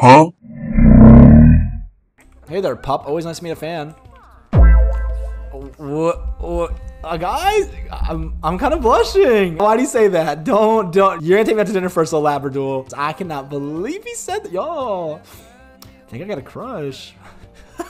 Huh? Hey there, pup. Always nice to meet a fan. What? What? Uh, guys, I'm I'm kind of blushing. Why do you say that? Don't don't. You're gonna take me out to dinner first, little Labrador. I cannot believe he said that. Yo, I think I got a crush.